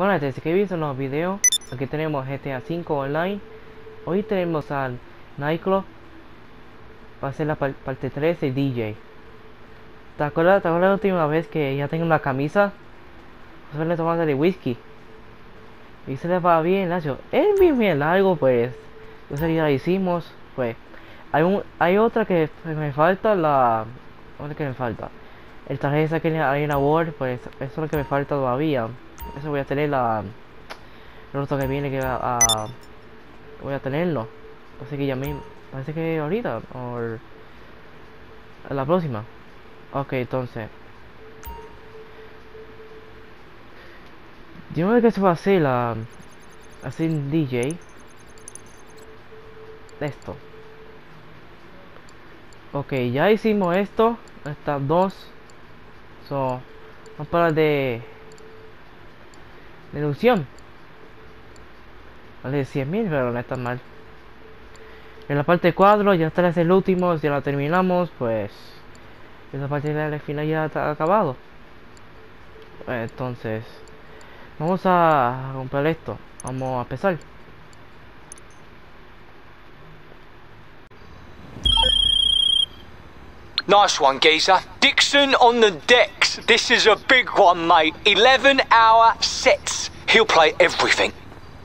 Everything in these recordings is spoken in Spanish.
Bueno, desde que he visto los videos, aquí tenemos GTA 5 online. Hoy tenemos al Nightclub. Va a ser la parte 3 de DJ. ¿Te acuerdas, ¿Te acuerdas la última vez que ya tengo una camisa? Suele tomar de whisky. Y se le va bien, Nacho. Es bien, bien largo, pues. Eso ya la hicimos, pues. Hay, un, hay otra que me falta, la... ¿Dónde que me falta? El traje de hay en Award, pues eso es lo que me falta todavía. Eso voy a tener la... El otro que viene que va a... Voy a tenerlo. Así que ya me... Parece que ahorita, o... La próxima. Ok, entonces. Yo no sé qué se va a hacer la... Así DJ. Esto. Ok, ya hicimos esto. Estas dos. So, vamos para de deducción. Vale, 100.000, pero no está mal. En la parte 4 ya está el último, si la terminamos, pues esa parte del final ya está acabado. Entonces, vamos a comprar esto. Vamos a empezar. Nice one, geezer. Dixon on the decks. This is a big one, mate. 11 hour sets. He'll play everything.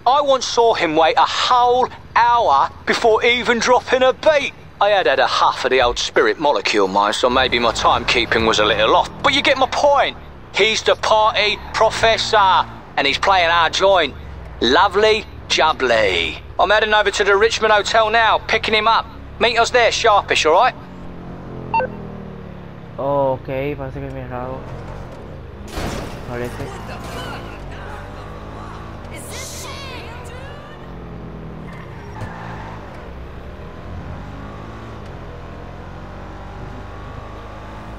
I once saw him wait a whole hour before even dropping a beat. I had had a half of the old spirit molecule, mine, so maybe my timekeeping was a little off. But you get my point. He's the party professor, and he's playing our joint. Lovely jubbly. I'm heading over to the Richmond Hotel now, picking him up. Meet us there, sharpish, alright? Ok, parece que me he errado. Parece.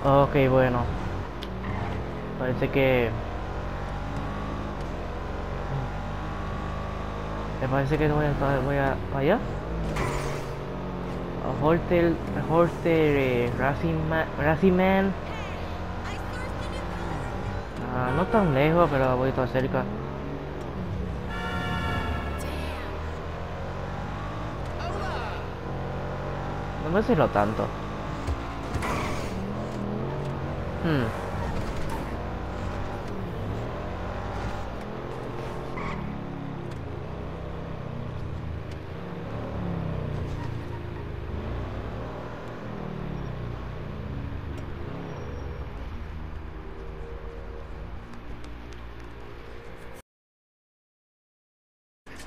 Ok, bueno. Parece que... Me parece que no voy a, voy a para allá. Hotel, Hotel eh, Racing Man. Ah, no tan lejos, pero voy todo cerca. No me sirvo tanto. Hmm.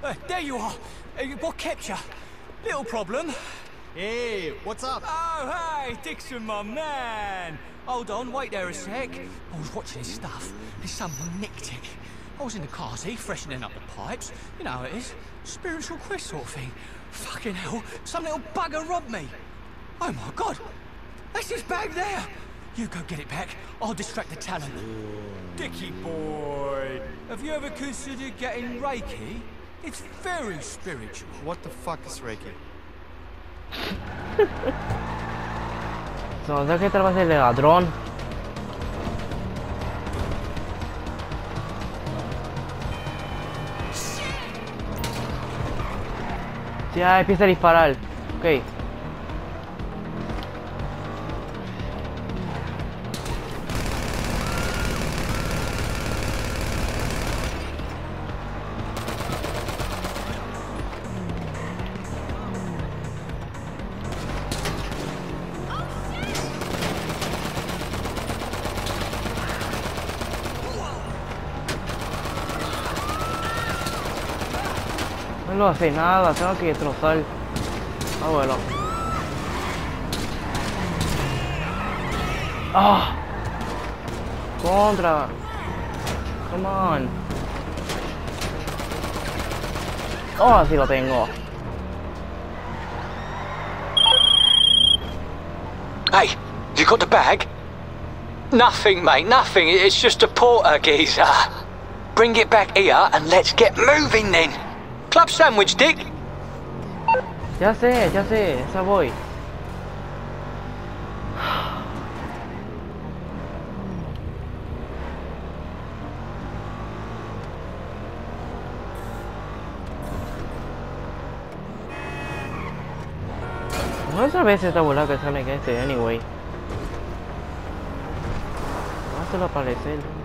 Uh, there you are. Uh, what kept you? Little problem. Hey, what's up? Oh, hey, Dixon, my man. Hold on, wait there a sec. I was watching his stuff, and someone nicked it. I was in the car seat, freshening up the pipes. You know how it is. Spiritual quest sort of thing. Fucking hell, some little bugger robbed me. Oh my god, that's his bag there. You go get it back. I'll distract the talent. Dicky boy, have you ever considered getting Reiki? It's very spiritual. What the fuck is Reiki? so, ¿sabes qué tal va a ser el ladrón? Ya empieza a disparar. Ok. No hace nada, tengo que destrozar. Ah, bueno. ¡Ah! Contra. Come on. Oh, sí lo tengo. Hey, you got the bag? Nothing, mate, nothing. It's just a porter geezer. Bring it back here and let's get moving then. Club sandwich, Dick. Ya sé, ya sé, esa voy. No ¿Cuántas veces esta volada que sale en este, anyway? No se lo aparecer.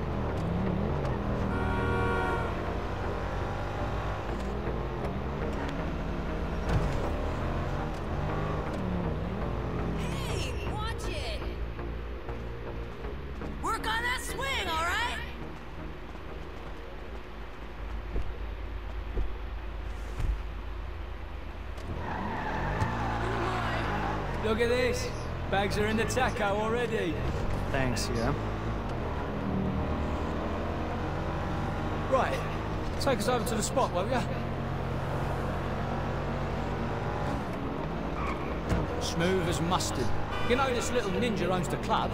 Look at this. Bags are in the taco already. Thanks, yeah. Right. Take us over to the spot, won't you? Smooth as mustard. You know this little ninja owns the club.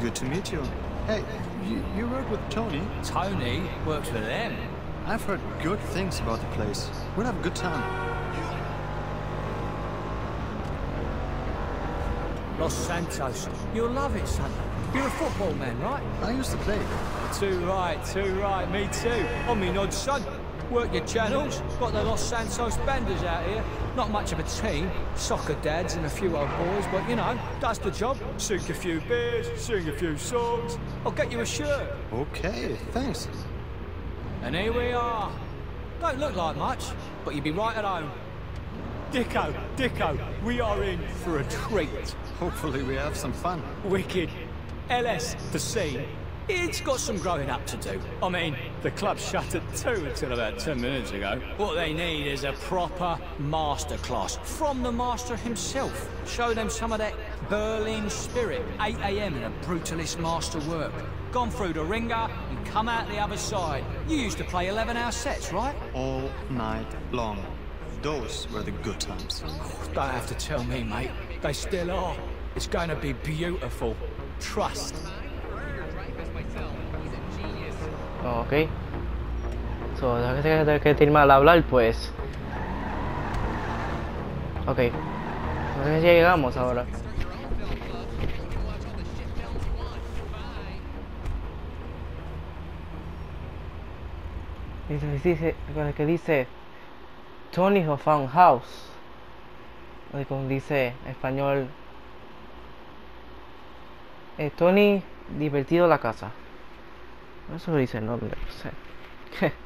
Good to meet you. Hey, you, you work with Tony? Tony works for them. I've heard good things about the place. We'll have a good time. Los Santos. You'll love it, son. You're a football man, right? I used to play. Too right, too right. Me too. On me nod, son. Work your channels. Got the Los Santos Banders out here. Not much of a team. Soccer dads and a few old boys, but you know, does the job. Sink a few beers, sing a few songs. I'll get you a shirt. Okay, thanks. And here we are. Don't look like much, but you'd be right at home. Dicko, Dicko, we are in for a treat. Hopefully we have some fun. Wicked. LS, the scene. It's got some growing up to do. I mean, the club shut at 2 until about 10 minutes ago. What they need is a proper masterclass from the master himself. Show them some of that Berlin spirit. 8am in a brutalist master work. Gone through the ringer and come out the other side. You used to play 11 hour sets, right? All night long. Those were the good times. Don't have to tell me, mate. They still are. It's going to be beautiful. Trust. Ok. So, que que hablar, pues. Ok. No sé si llegamos ahora. Dice, dice, que dice Tony who found house. Como dice español. eh, Tony divertido la casa. Eso dice el nombre, no sé.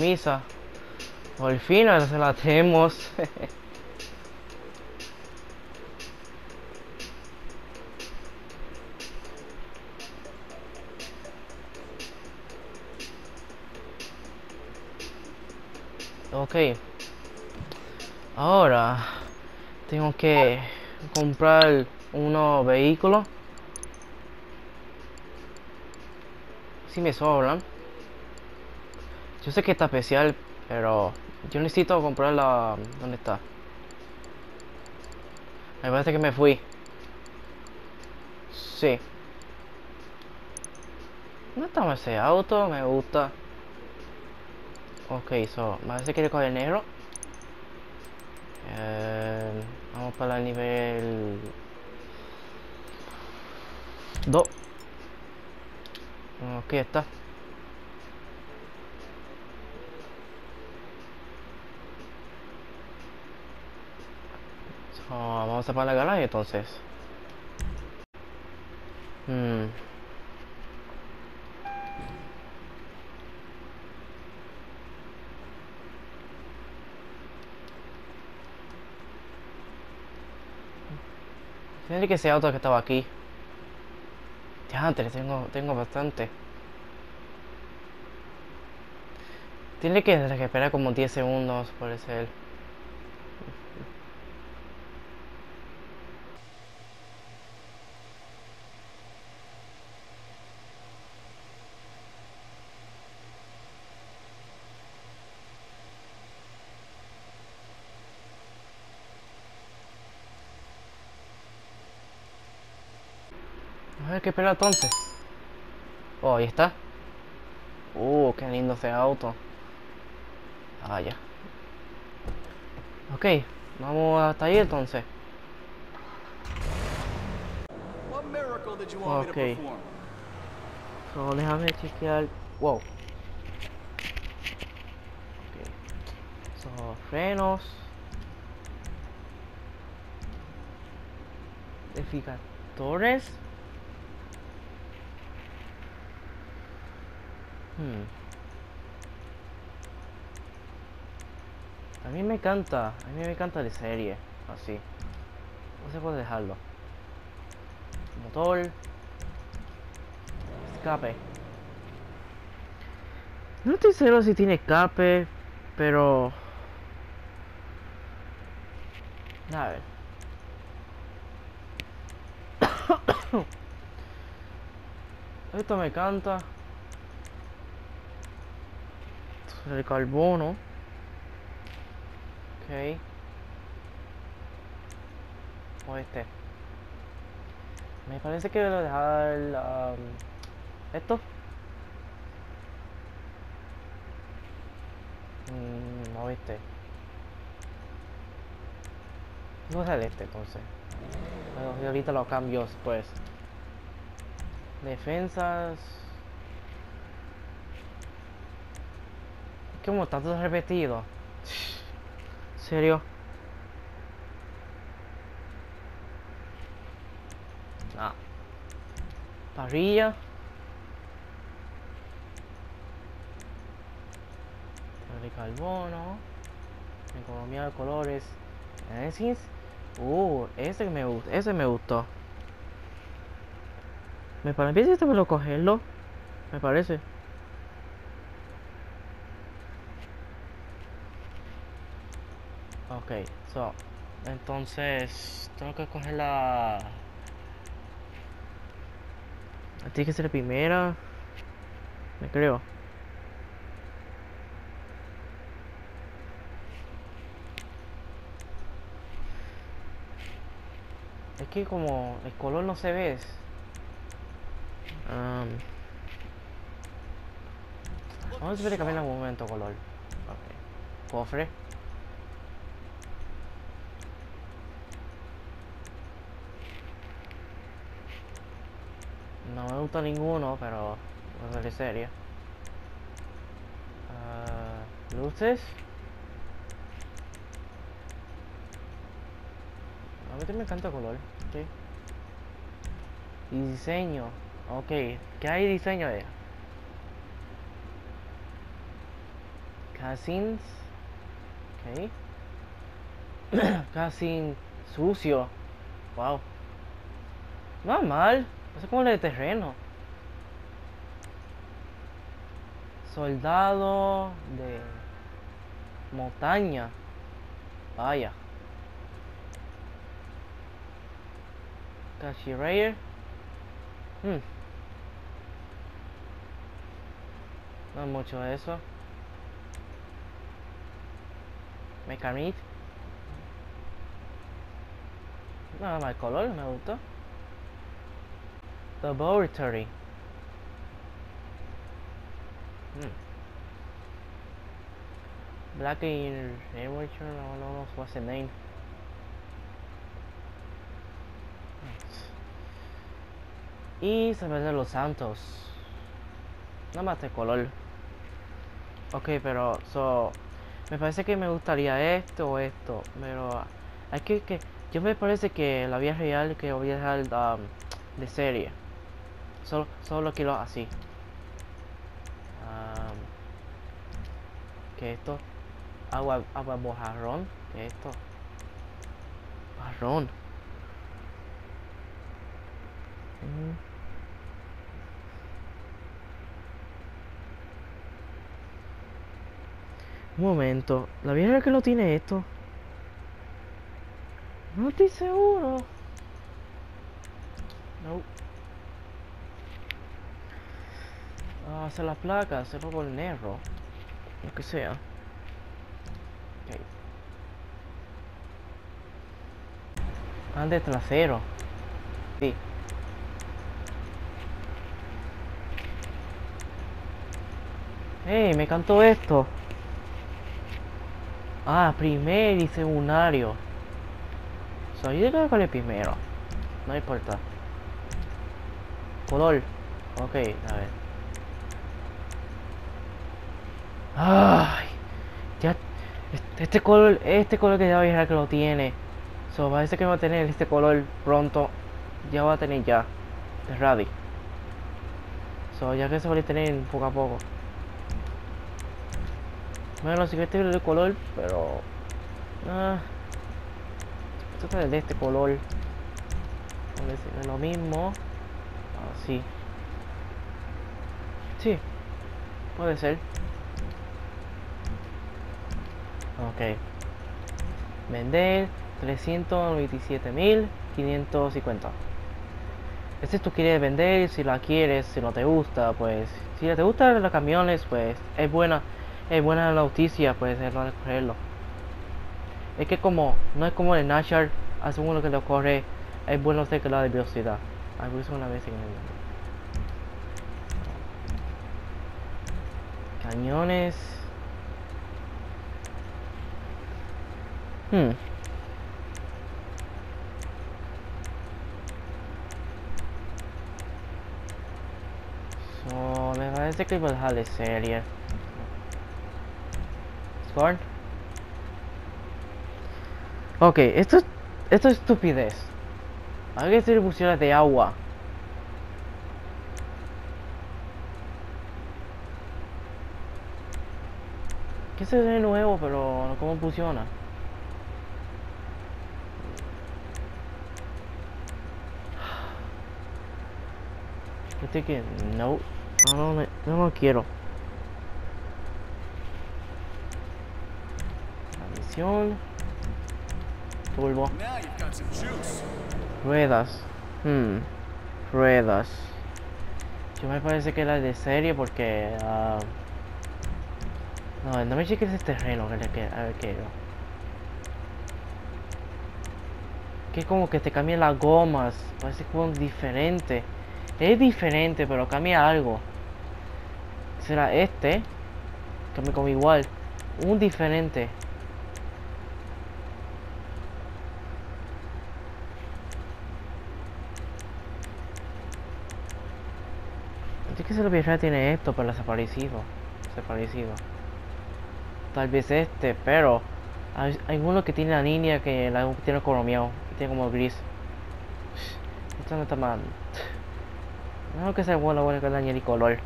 camisa. Por fin se la tenemos. ok. Ahora tengo que comprar unos vehículos. Si me sobran. Yo sé que está especial, pero yo necesito comprarla. ¿Dónde está? Me parece que me fui. Sí. No está ese auto, me gusta. Ok, so, me parece que quiere coger el negro. Eh, vamos para el nivel 2. Aquí está. So, vamos a para la garaje entonces. Hmm. Tiene que ser auto que estaba aquí. Antes tengo, tengo bastante. Tiene que, que esperar como 10 segundos por ser. Que esperar entonces. Oh, ahí está. Uh, qué lindo ese auto. Ah, ya. Ok, vamos hasta ahí entonces. What miracle did you want me Okay. to perform? So, déjame chequear. Wow. Ok. So, frenos. Edificadores. Hmm. A mí me encanta, a mí me encanta de serie, así. No se puede dejarlo. Motor. Escape. No estoy seguro si tiene escape, pero... A ver. Esto me canta. El carbono. Ok. O este. Me parece que voy a dejar... um, esto. Mm, no este. No es el este entonces. Bueno, y ahorita los cambios pues. Defensas. Como tanto repetido. ¿Serio? Ah. Parrilla. de carbono, economía de colores, análisis. Uh, ese que me gusta, ese me gustó. Me parece este me lo cogerlo. Me parece. Ok, so, entonces tengo que coger la. Tiene que ser la primera. Me creo. Es que como el color no se ve. Am, vamos a ver cambiar algún momento color. Ok. Cofre. Ninguno, pero no es de serie. Ah, luces. A mí me encanta color. ok. Y diseño. Ok. ¿Qué hay diseño de? Casins. Ok. Casin sucio. Wow. No mal. No sé cómo le de terreno. Soldado de montaña. Vaya. Cashier. Hmm. No es mucho eso. Mechanic. Nada más el color me gustó. Laboratory. Hmm. Black in Amateur, no, no, no, what's the name? Y ve de los santos. Nada más de color. Ok, pero so, me parece que me gustaría esto o esto, pero hay que que yo me parece que la vida real que voy a dejar um, de serie. Solo solo quiero así. Um, ¿Qué es esto? Agua agua mojarrón, ¿qué es esto? Marrón. Mm. Un momento, ¿la vieja que no tiene esto? No estoy seguro. No. Ah, hacer las placas, hacerlo el negro. Lo que sea. Okay. Ande trasero. Sí. ¡Ey! Me cantó esto. Ah, primer y secundario. Soy yo creo que el primero. No importa. Color. Ok, a ver. Ay, ya. Este, este color, este color que ya voy a que lo tiene. So, parece que va a tener este color pronto. Ya va a tener ya. De ready. So, ya que se va a tener poco a poco. Bueno, sí que este es el color, pero... Ah, esto es de este color. Ser lo mismo. Así. Sí. Puede ser. Ok. Vender 397.550. Este tú quieres vender, si la quieres, si no te gusta, pues si te gustan los camiones, pues es buena, es buena noticia, pues es no cogerlo. Es que como, no es como el Nashar, hace uno que lo corre, es bueno sé que la de velocidad. Una vez en el Cañones. Hmm. So, me parece que a dejar de serie. Scorn. Ok, esto, esto es estupidez. Hay distribuciones de agua. Que se ve nuevo, pero ¿cómo funciona? Que no, no, no, no quiero. La misión. Turbo. Ruedas. Hmm. Ruedas. Yo me parece que era de serie porque... ah, no, no me cheques este terreno que le queda. A ver qué Que como que te cambian las gomas. Parece como diferente. Es diferente, pero cambia algo. Será este. Cambia como igual. Un diferente. Es que se tiene esto, pero desaparecido. Desaparecido. Tal vez este, pero hay, uno que tiene la línea que la tiene coromeado. Que tiene como gris. Esto no está mal. No que sea bueno, bueno que le añadir color.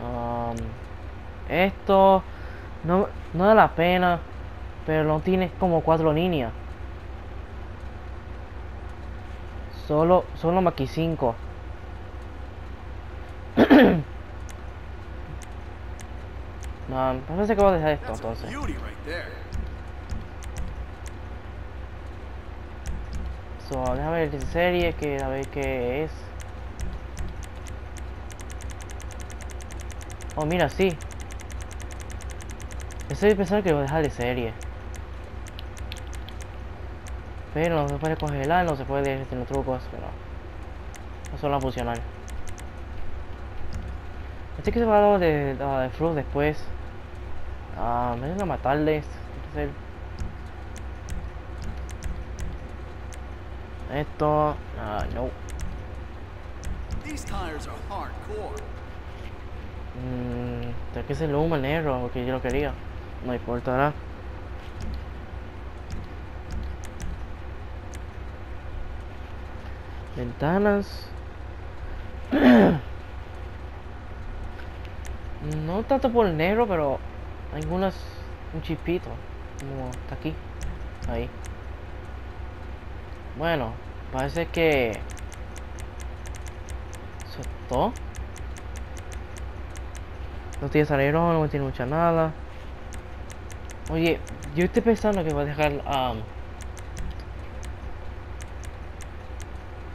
Um, esto no, no da la pena, pero no tiene como cuatro líneas. Solo, solo Maki 5. no, parece que voy a dejar esto entonces. Beauty right there. So, déjame ver serie que a ver qué es. Oh, mira, sí. Estoy pensando que lo dejar de serie. Pero no se puede congelar, no se puede tener trucos, pero eso no a funcionar. Este que se va a dar de, de fruit después. Ah, me a matarles que hacer Esto, ah, no. Mmm, que ser humo negro porque yo lo quería. No importará. Ventanas. no tanto por el negro, pero algunas un chipito. Como está aquí. Ahí. Bueno, parece que... ¿Eso es todo? No tiene salero, no tiene mucha nada. Oye, yo estoy pensando que voy a dejar... um,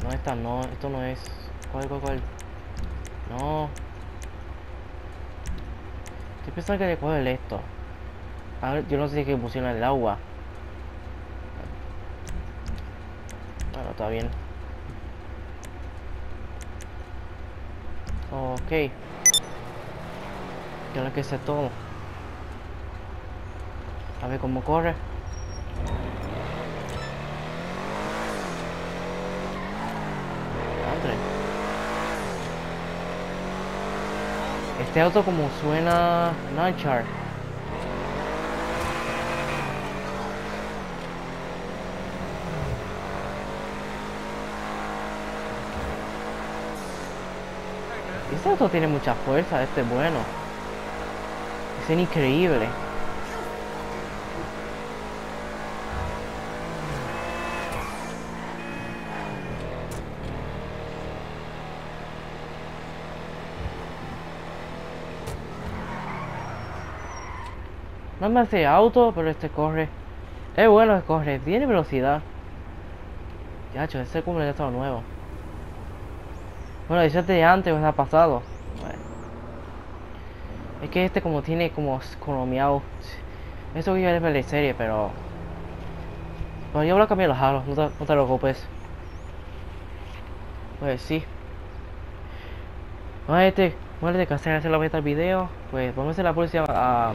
no, esta no, esto no es... ¿Cuál, cuál, cuál? No. Estoy pensando que cuál es esto. A ver, yo no sé qué funciona el agua. Bueno, está bien. Ok. Lo que sé todo. A ver cómo corre. Este auto como suena Nanchar. Este auto tiene mucha fuerza, este es bueno. Es increíble. No me hace auto, pero este corre. Es bueno que corre, tiene velocidad. Ya, ese es como ya todo nuevo. Bueno, ese de antes me ha pasado. Es que este como tiene como economiado. Eso que yo ver la serie, pero... Bueno, yo voy a cambiar los aros, no te, no te preocupes. Pues sí. Bueno, este, bueno, de que hacer, la al video. Pues vamos a hacer la próxima. ah,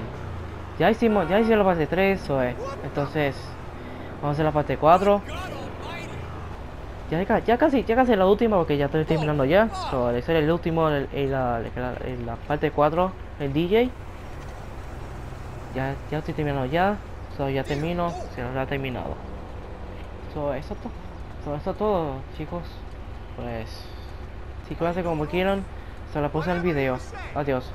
ya hicimos, ya hicimos la parte 3, o, eh, entonces vamos a hacer la parte 4. Ya, ya casi, ya casi la última porque ya estoy terminando ya. So, ese era el último en, la, parte 4, el DJ. Ya, ya estoy terminando ya. Ya termino, se nos ha terminado. So, eso es todo. So, eso es todo, chicos. Pues, si clase como quieran, se la puse en el video. Adiós.